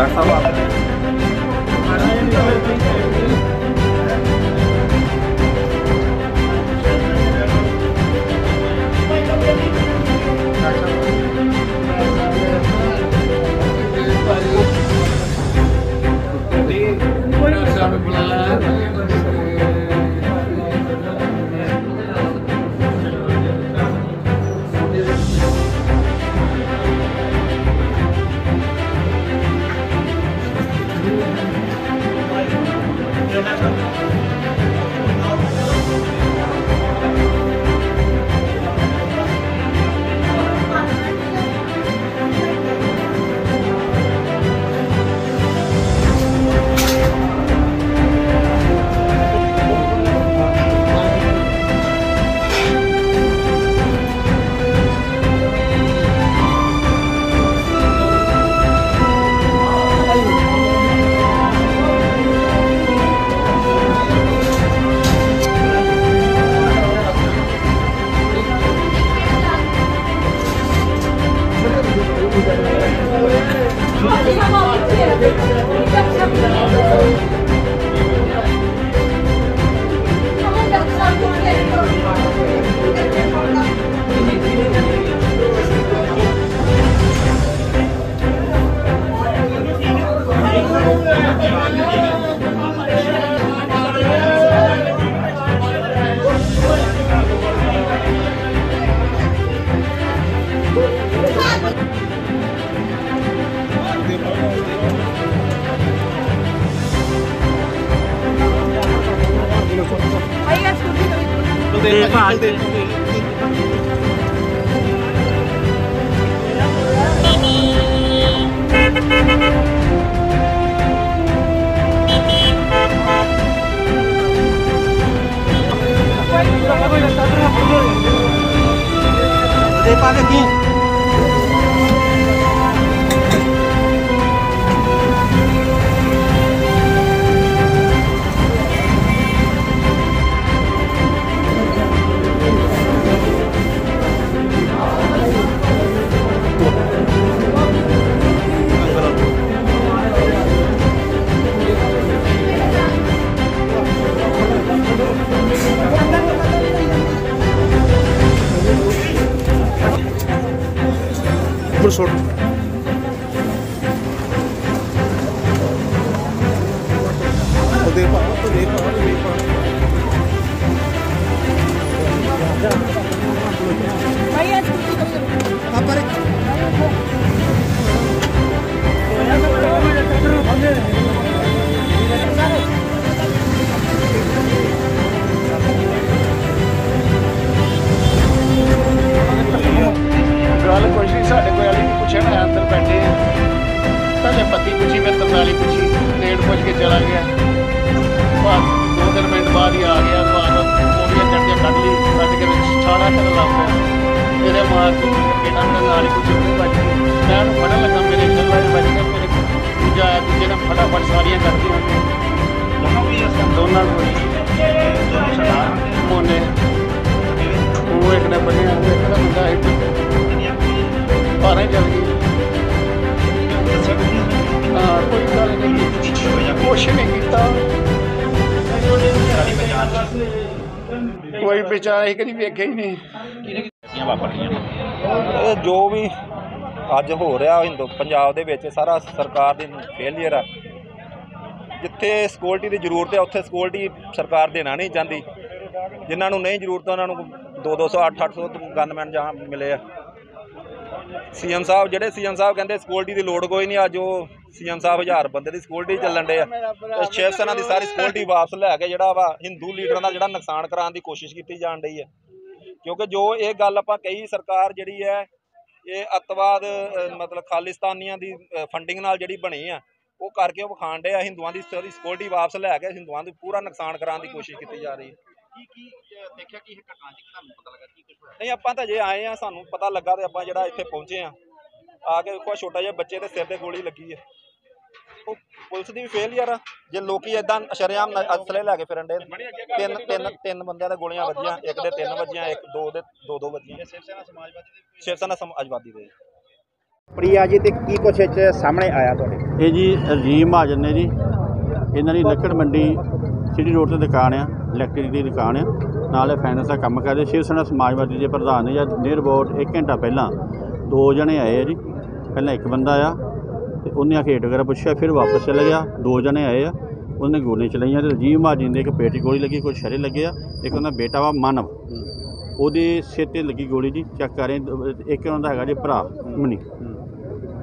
Vai falar. Yeah. ਦੇ ਭਾਲ ਦੇ। ਦੇ ਪਾ ਕੇ ਕੀ ਉੱਪਰ ਸੁੱਟ ਉਹਦੇ ਪਾ ਉਹਦੇ ਪਾ ਉਹਦੇ ਪਾ ਆਪਰੇ ਗੱਲ ਕਰਨ ਲੱਗ ਪਿਆ ਮੇਰੇ ਮਾਰ ਕੇ ਬੇਟਾ ਮੇਰਾ ਨਾਲ ਹੀ ਕੁਝ ਉੱਤੇ ਵੱਜ ਮੈਂ ਉਹਨੂੰ ਫੜਨ ਲੱਗਾ, ਮੇਰੇ ਚੱਲਾ ਵੱਜ ਗਿਆ ਮੇਰੇ ਦੂਜਾ ਆਇਆ, ਦੂਜੇ ਨੇ ਫਟਾਫਟ ਸਾਰੀਆਂ ਕਰਤੀਆਂ ਦੋਨੋਂ ਵੀ ਅਸਾਂ ਦੋਨਾਂ ਨੂੰ ਕੋਈ ਵਿਚਾਰਾ ਹੀ ਕਦੀ ਵੇਖਿਆ ਹੀ ਨਹੀਂ। ਇਹ ਜੋ ਵੀ ਅੱਜ ਹੋ ਰਿਹਾ ਹਿੰਦੂ ਪੰਜਾਬ ਦੇ ਵਿੱਚ ਸਾਰਾ ਸਰਕਾਰ ਦੀ ਫੇਲੀਅਰ ਆ। ਜਿੱਥੇ ਸਿਕਿਉਰਿਟੀ ਦੀ ਜ਼ਰੂਰਤ ਹੈ ਉੱਥੇ ਸਿਕਿਉਰਿਟੀ ਸਰਕਾਰ ਦੇਣਾ ਨਹੀਂ ਚਾਹੁੰਦੀ। ਜਿਨ੍ਹਾਂ ਨੂੰ ਨਹੀਂ ਜ਼ਰੂਰਤ ਉਹਨਾਂ ਨੂੰ 2 200 8 800 ਗਨਮੈਨ ਜਾਂ ਮਿਲੇ ਆ। ਸੀਐਮ ਸਾਹਿਬ, ਜਿਹੜੇ ਸੀਐਮ ਸਾਹਿਬ ਕਹਿੰਦੇ ਸਿਕਿਉਰਿਟੀ ਦੀ ਲੋੜ ਕੋਈ ਨਹੀਂ, ਅੱਜ ਉਹ ਸੀਐਮ ਸਾਹਿਬ ਹਜ਼ਾਰ ਬੰਦੇ ਦੀ ਸਿਕਿਉਰਿਟੀ ਚੱਲਣ ਡੇ ਆ। ਤੇ ਸ਼ਿਵ ਸੈਨਾ ਦੀ ਸਾਰੀ ਸਿਕਿਉਰਿਟੀ ਵਾਪਸ ਲੈ ਕੇ ਜਿਹੜਾ ਵਾ ਹਿੰਦੂ ਲੀਡਰਾਂ ਦਾ ਜਿਹੜਾ ਨੁਕਸਾਨ ਕਰਾਉਣ ਦੀ ਕੋਸ਼ਿਸ਼ ਕੀਤੀ ਜਾਣ ਰਹੀ ਹੈ ਕਿਉਂਕਿ ਜੋ ਇਹ ਗੱਲ ਆਪਾਂ ਕਹੀ, ਸਰਕਾਰ ਜਿਹੜੀ ਹੈ, ਇਹ ਅੱਤਵਾਦ ਮਤਲਬ ਖਾਲਿਸਤਾਨੀਆਂ ਦੀ ਫੰਡਿੰਗ ਨਾਲ ਜਿਹੜੀ ਬਣੀ ਆ, ਉਹ ਕਰਕੇ ਉਹ ਵਿਖਾਣ ਡੇ ਆ, ਹਿੰਦੂਆਂ ਦੀ ਸਾਰੀ ਸਿਕਿਉਰਿਟੀ ਵਾਪਸ ਲੈ ਕੇ ਹਿੰਦੂਆਂ ਦੀ ਪੂਰਾ ਨੁਕਸਾਨ ਕਰਾਉਣ ਦੀ ਕੋਸ਼ਿਸ਼ ਕੀਤੀ ਜਾ ਰਹੀ ਹੈ। ਕੀ ਕੀ ਦੇਖਿਆ ਕੀ ਇਹ ਘਟਨਾ ਜੀ? ਤੁਹਾਨੂੰ ਪਤਾ ਲੱਗਾ ਕੀ ਕੁਝ ਹੋਇਆ? ਨਹੀਂ ਆਪਾਂ ਤਾਂ ਜੇ ਆਏ ਆ ਸਾਨੂੰ ਪਤਾ ਲੱਗਾ ਤੇ ਆਪਾਂ ਜਿਹੜਾ ਇੱਥੇ ਪਹੁੰਚੇ ਆ। ਆ ਕੇ ਆਹ ਛੋਟਾ ਜਿਹਾ ਬੱਚੇ ਦੇ ਸਿਰ ਤੇ ਗੋਲੀ ਲੱਗੀ ਹੈ ਉਹ ਪੁਲਿਸ ਦੀ ਵੀ ਫੇਲਿਅਰ ਆ। ਜੇ ਲੋਕੀ ਇਦਾਂ ਸ਼ਰੇਆਮ ਨ- ਅਸਲੇ ਲੈ ਕੇ ਫਿਰਨ ਦੇ ਤਿੰਨ ਤਿੰਨ ਤਿੰਨ ਬੰਦਿਆਂ ਦੇ ਗੋਲੀਆਂ ਵੱਜੀਆਂ ਇੱਕ ਦੇ ਤਿੰਨ ਵੱਜੀਆਂ ਇੱਕ ਦੋ ਦੇ ਦੋ ਦੋ ਵੱਜੀਆਂ। ਸ਼ਿਵ ਸੈਨਾ ਸਮਾਜਵਾਦੀ ਦੇ ਸ਼ਿਵ ਸੈਨਾ ਸਮਾਜਵਾਦੀ ਦੇ। ਪ੍ਰਿਆ ਜੀ ਤੇ ਕੀ ਕੁਛ ਇੱਥੇ ਸਾਹਮਣੇ ਆਇਆ ਤੁਹਾਡੇ? ਇਹ ਜੀ ਰਜੀਵ ਮਹਾਜਨ ਨੇ ਜੀ ਇਹਨਾਂ ਦੀ ਲੱਕੜ ਮੰਡੀ ਸਿਟੀ ਰੋਡ ਤੇ ਦੁਕਾਨ ਆ ਇਲੈਕਟ੍ਰਿਕ ਦੀ ਦੁਕਾਨ ਆ ਨਾਲ ਫਾਈਨੈਂਸ ਦਾ ਕੰਮ ਕਰਦੇ। ਸ਼ਿਵ ਸੈਨਾ ਸਮਾਜਵਾਦੀ ਦੇ ਪ੍ਰਧਾਨ ਨੇ ਜਾਂ ਨੀਅਰ ਅਬਾਊਟ 1 ਘੰਟਾ ਪਹਿਲਾਂ ਦੋ ਜਣੇ ਆਏ ਆ ਜੀ। ਪਹਿਲਾਂ ਇੱਕ ਬੰਦਾ ਆ ਤੇ ਉਹਨੇ ਆ ਕੇ ਰੇਟ ਵਗੈਰਾ ਪੁੱਛਿਆ ਫਿਰ ਵਾਪਸ ਚਲੇ ਗਿਆ। ਦੋ ਜਣੇ ਆਏ ਆ ਉਹਨੇ ਗੋਲੀਆਂ ਚਲਾਈਆਂ ਤੇ ਰਜੀਵ ਮਹਾਜਨ ਦੇ ਇੱਕ ਪੇਟ ਗੋਲੀ ਲੱਗੀ ਕੋਈ ਸ਼ਰੇ ਲੱਗਿਆ ਇੱਕ ਉਹਦਾ ਬੇਟਾ ਵਾ ਮਾਨਵ। ਉਹਦੇ ਸਿਰ ਤੇ ਲੱਗੀ ਗੋਲੀ ਜੀ ਚੈੱਕ ਕਰ ਰਹੇ ਇੱਕ ਉਹਨਾਂ ਦਾ ਹੈਗਾ ਜੀ ਭਰਾ ਮਨੀ।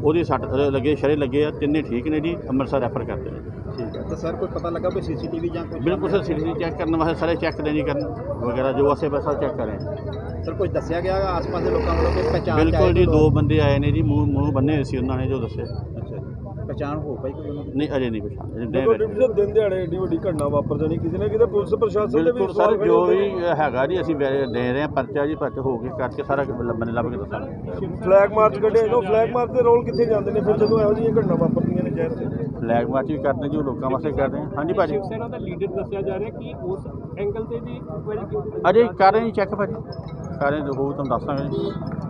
ਉਹਦੇ ਸੱਟ ਲੱਗੇ ਸ਼ਰੇ ਲੱਗੇ ਆ ਤਿੰਨੇ ਠੀਕ ਨੇ ਜੀ ਅੰਮ੍ਰਿਤਸਰ ਰੈਫਰ ਕਰਦੇ ਨੇ। ਠੀਕ ਹੈ। ਤਾਂ ਸਰ ਕੋਈ ਪਤਾ ਲੱਗਾ ਕੋਈ ਸੀਸੀਟੀਵੀ ਜਾਂ ਕੁਝ ਬਿਲਕੁਲ ਸਰ ਸਿਟੀ ਚੈੱਕ ਕਰਨ ਵਾਸਤੇ ਸਾਰੇ ਚੈੱਕ ਦੇ ਨਹੀਂ ਕਰਨ ਵਗੈਰਾ ਜੋ ਆਸੇ ਪਾਸੇ ਚੈੱਕ ਕਰ ਰਹੇ ਨੇ। ਸਰ ਕੁਝ ਦੱਸਿਆ ਗਿਆ ਆਸ-ਪਾਸ ਦੇ ਲੋਕਾਂ ਵੱਲੋਂ ਕੋਈ ਪਛਾਣ ਬਿਲਕੁਲ ਜੀ ਦੋ ਬੰਦੇ ਆਏ ਨੇ ਜੀ ਮੂੰਹ ਮੂੰਹ ਬੰਨੇ ਹੋਏ ਸੀ ਉਹਨਾਂ ਨੇ ਜੋ ਦੱਸਿਆ। ਅੱਛਾ ਪਛਾਣ ਹੋ ਪਾਈ ਕੋਈ ਉਹਨਾਂ ਦੀ? ਨਹੀਂ ਅਜੇ ਨਹੀਂ ਪਛਾਣ ਡਿਪਟੀ ਸਾਹਿਬ ਦਿਨ ਦਿਹਾੜੇ ਏਡੀ ਵੱਡੀ ਘਟਨਾ ਵਾਪਰ ਜਾਣੀ ਕਿਸੇ ਨਾ ਕਿਤੇ ਪੁਲਿਸ ਪ੍ਰਸ਼ਾਸਨ ਦੇ ਵੀ ਬਿਲਕੁਲ ਸਰ ਜੋ ਵੀ। ਹੈਗਾ ਜੀ ਅਸੀਂ ਵੈ- ਦੇ ਰਹੇ ਹਾਂ ਪਰਚਾ ਜੀ ਪਰਚਾ ਹੋ ਕੇ ਕਰਕੇ ਸਾਰਾ ਬੰਦੇ ਲੱਭ ਕੇ ਦੱਸਾਂਗੇ। ਫਲੈਗ ਮਾਰਚ ਕੱਢੇ ਨੋ ਫਲੈਗ ਮਾਰਚ ਦੇ ਰੋਲ ਕਿੱਥੇ ਜਾਂਦੇ ਨੇ? ਫਿਰ ਜਦੋਂ ਇਹੋ ਜਿਹੀਆਂ ਘਟਨਾ ਵਾਪਰਦੀਆਂ ਨੇ ਸ਼ਹਿਰ 'ਚ ਫਲੈਗ ਮਾਰਚ ਵੀ ਕਰਦੇ ਜੋ ਲੋਕਾਂ ਵਾਸਤੇ ਕਰਦੇ ਹਾਂ ਹਾਂਜੀ ਭਾਜੀ। ਸੈਨਾ ਦਾ ਲੀਡਰ ਦੱਸਿਆ ਜਾ ਰਿਹਾ ਕਿ ਉਸ ਐਂਗਲ ਤੇ ਵੀ ਅਜੇ ਕਰ ਰਹੇ ਚੈੱਕ ਭਾਜੀ। ਕਰ ਰਹੇ ਜੋ ਤੁਹਾਨੂੰ ਦੱਸਾਂਗੇ।